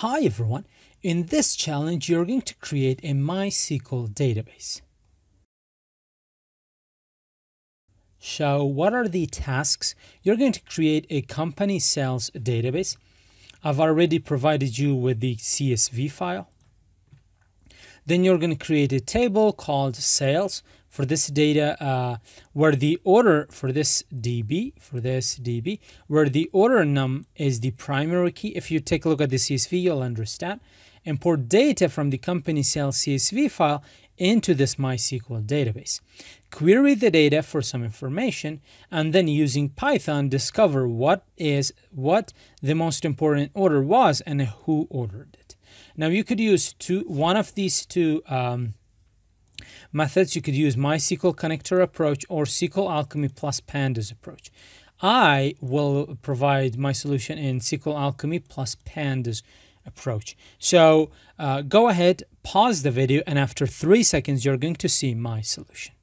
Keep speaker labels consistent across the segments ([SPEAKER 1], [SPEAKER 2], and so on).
[SPEAKER 1] Hi everyone, in this challenge you're going to create a MySQL database. So what are the tasks? You're going to create a company sales database. I've already provided you with the CSV file. Then you're going to create a table called sales for this data uh, where the order for this DB, for this DB, where the order num is the primary key. If you take a look at the CSV, you'll understand. Import data from the company sales CSV file into this MySQL database. Query the data for some information, and then using Python, discover what is what the most important order was and who ordered it. Now you could use two, one of these two um, methods. You could use MySQL connector approach or SQL Alchemy plus Pandas approach. I will provide my solution in SQL Alchemy plus Pandas approach. So uh, go ahead, pause the video, and after three seconds, you're going to see my solution.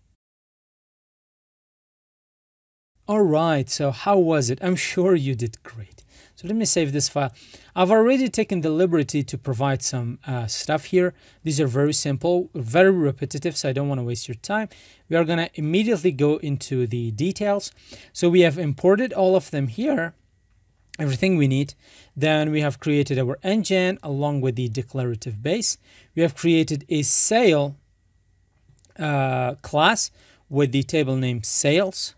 [SPEAKER 1] All right, so how was it? I'm sure you did great. So let me save this file. I've already taken the liberty to provide some uh, stuff here. These are very simple, very repetitive, so I don't want to waste your time. We are going to immediately go into the details. So we have imported all of them here, everything we need. Then we have created our engine along with the declarative base. We have created a sale uh, class with the table name sales.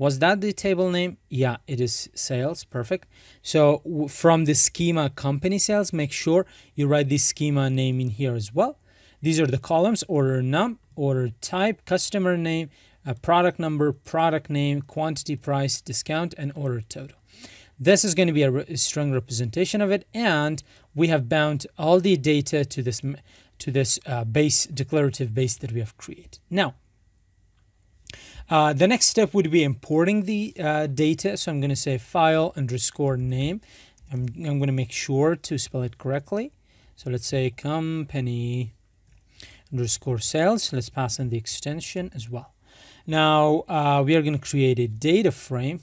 [SPEAKER 1] Was that the table name? Yeah, it is sales. Perfect. So from the schema company sales, make sure you write the schema name in here as well. These are the columns, order num, order type, customer name, a product number, product name, quantity price, discount, and order total. This is going to be a, a string representation of it, and we have bound all the data to this to this uh, base declarative base that we have created. Now, uh, the next step would be importing the uh, data. So I'm going to say file underscore name. I'm, I'm going to make sure to spell it correctly. So let's say company underscore sales. Let's pass in the extension as well. Now uh, we are going to create a data frame.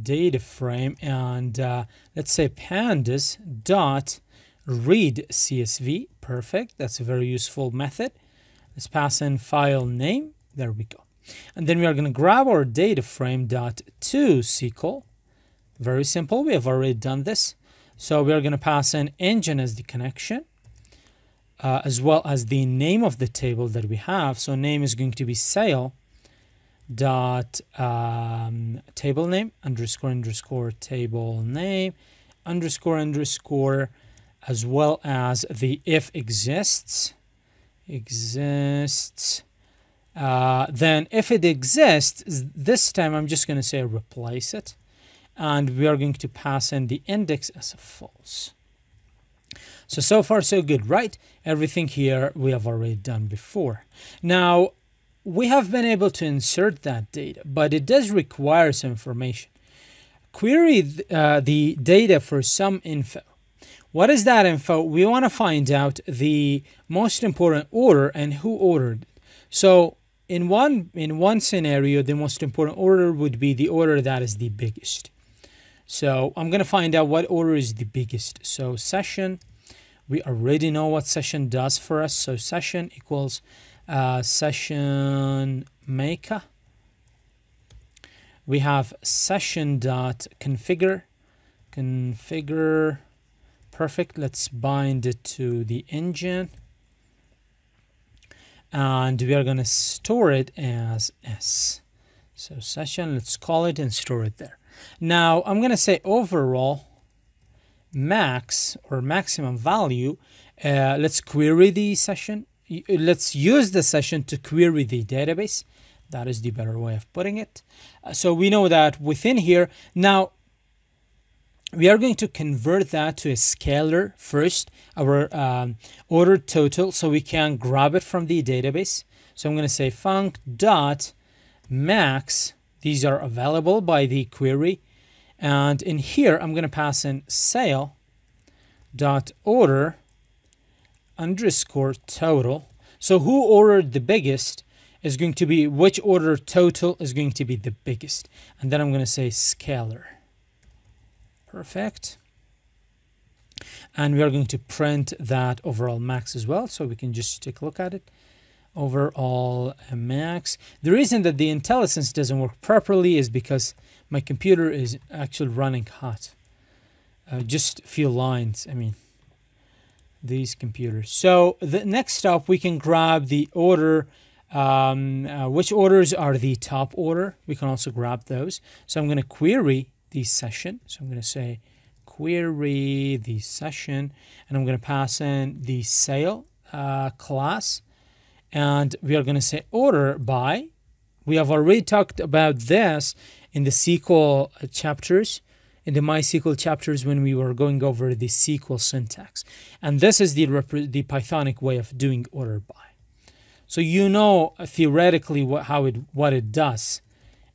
[SPEAKER 1] Data frame and uh, let's say pandas dot read CSV. Perfect. That's a very useful method. Let's pass in file name. There we go. And then we are going to grab our data frame dot to SQL. Very simple. We have already done this. So we are going to pass in engine as the connection, uh, as well as the name of the table that we have. So name is going to be sale dot um, table name underscore underscore table name underscore underscore as well as the if exists exists. Uh, then if it exists, this time I'm just going to say replace it. And we are going to pass in the index as a false. So, so far so good, right? Everything here we have already done before. Now, we have been able to insert that data, but it does require some information. Query uh, the data for some info. What is that info? We want to find out the most important order and who ordered. So in one in one scenario, the most important order would be the order that is the biggest. So I'm going to find out what order is the biggest. So session, we already know what session does for us. So session equals uh, session maker. We have session dot configure configure perfect. Let's bind it to the engine. And we are going to store it as s. So session let's call it and store it there. Now i'm going to say overall max or maximum value uh, let's query the session. Let's use the session to query the database. That is the better way of putting it. Uh, so we know that within here now we are going to convert that to a scalar first, our um, order total, so we can grab it from the database. So I'm going to say func dot max. These are available by the query. And in here, I'm going to pass in sale dot order underscore total. So who ordered the biggest is going to be which order total is going to be the biggest. And then I'm going to say scalar. Perfect. and we are going to print that overall max as well so we can just take a look at it. Overall uh, max. The reason that the IntelliSense doesn't work properly is because my computer is actually running hot. Uh, just a few lines I mean these computers. So the next step we can grab the order um, uh, which orders are the top order? We can also grab those. So I'm going to query the session. So I'm going to say query the session and I'm going to pass in the sale uh, class. And we are going to say order by we have already talked about this in the SQL chapters in the MySQL chapters when we were going over the SQL syntax. And this is the the Pythonic way of doing order by. So you know theoretically what how it what it does.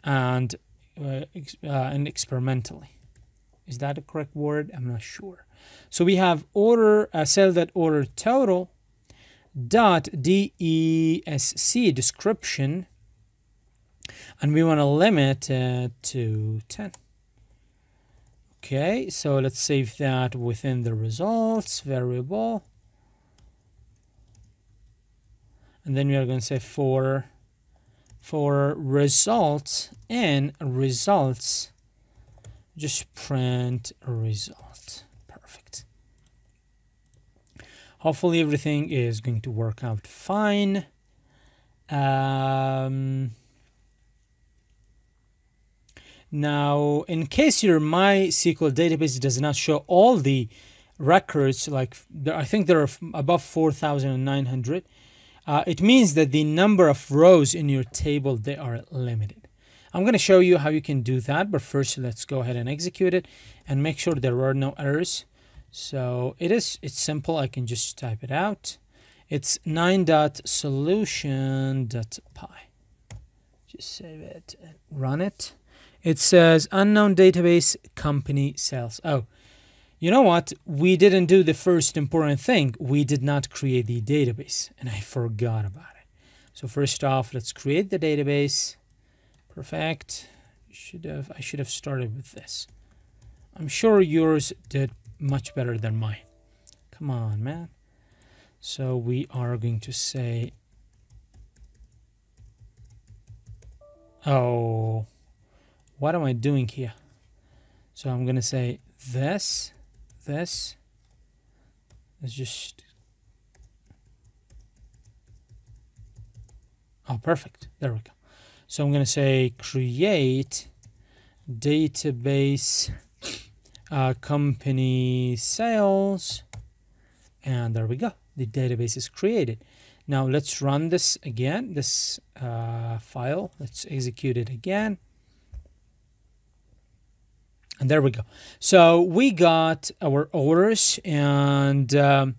[SPEAKER 1] And uh, uh, and experimentally is that a correct word? I'm not sure. So we have order uh, cell that order total dot desc description and we want to limit uh, to 10 okay so let's save that within the results variable and then we are going to say for for results and results. Just print result. Perfect. Hopefully everything is going to work out fine. Um, now in case your MySQL database does not show all the records like there, I think there are above 4,900 uh, it means that the number of rows in your table they are limited I'm going to show you how you can do that, but first let's go ahead and execute it and make sure there are no errors. So it is, it's simple. I can just type it out. It's 9.solution.py. Just save it and run it. It says unknown database company sales. Oh, you know what? We didn't do the first important thing. We did not create the database and I forgot about it. So first off, let's create the database. Perfect. Should have I should have started with this. I'm sure yours did much better than mine. Come on, man. So we are going to say Oh, what am I doing here? So I'm going to say this, this. Let's just Oh, perfect. There we go. So I'm going to say create database uh, company sales. And there we go. The database is created. Now let's run this again, this uh, file. Let's execute it again. And there we go. So we got our orders and um,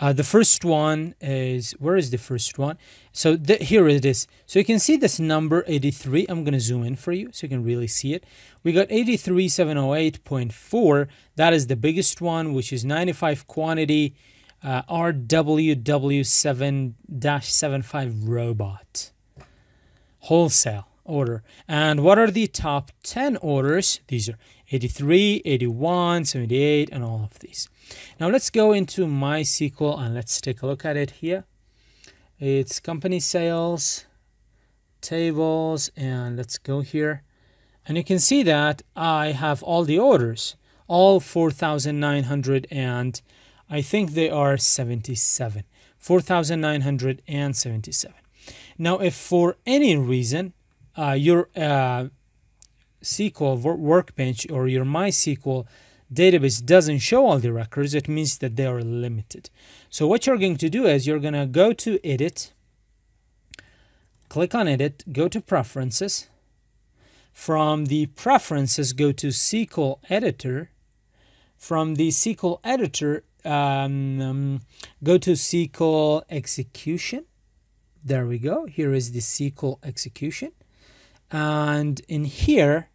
[SPEAKER 1] uh, the first one is, where is the first one? So the, here it is. So you can see this number 83. I'm going to zoom in for you so you can really see it. We got 83708.4. That is the biggest one, which is 95 quantity uh, RWW7-75 robot. Wholesale order. And what are the top 10 orders? These are 83, 81, 78, and all of these. Now let's go into MySQL and let's take a look at it here. It's company sales, tables, and let's go here. And you can see that I have all the orders, all 4,900 and I think they are 77. 4,977. Now, if for any reason uh, your uh, SQL workbench or your MySQL database doesn't show all the records, it means that they are limited. So what you're going to do is you're going to go to edit, click on edit, go to preferences. From the preferences, go to SQL editor. From the SQL editor, um, um, go to SQL execution. There we go. Here is the SQL execution. And in here,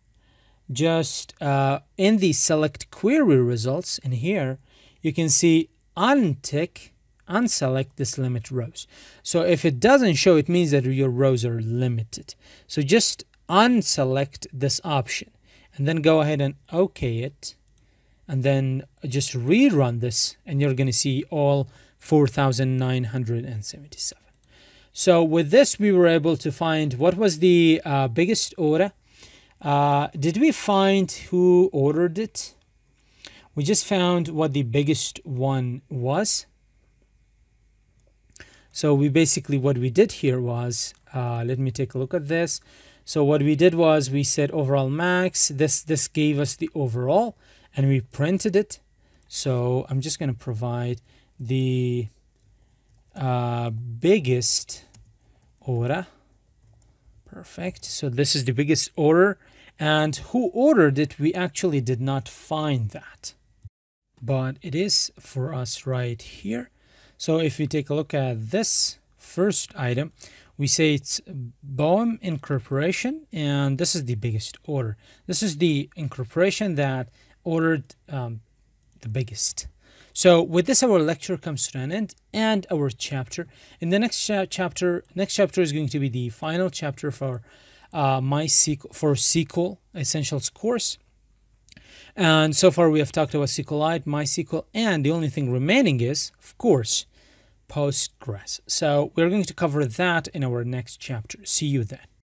[SPEAKER 1] just uh, in the select query results in here, you can see untick, unselect this limit rows. So if it doesn't show, it means that your rows are limited. So just unselect this option and then go ahead and OK it. and then just rerun this and you're going to see all 4,977. So with this, we were able to find what was the uh, biggest order. Uh, did we find who ordered it? We just found what the biggest one was. So we basically, what we did here was, uh, let me take a look at this. So what we did was we said overall max, this, this gave us the overall and we printed it. So I'm just going to provide the uh, biggest order. Perfect. So this is the biggest order. And who ordered it, we actually did not find that. But it is for us right here. So if we take a look at this first item, we say it's Boehm Incorporation, and this is the biggest order. This is the incorporation that ordered um, the biggest. So with this, our lecture comes to an end and our chapter. In the next cha chapter, next chapter is going to be the final chapter for uh, MySQL for SQL Essentials course. And so far we have talked about SQLite, MySQL, and the only thing remaining is, of course, Postgres. So we're going to cover that in our next chapter. See you then.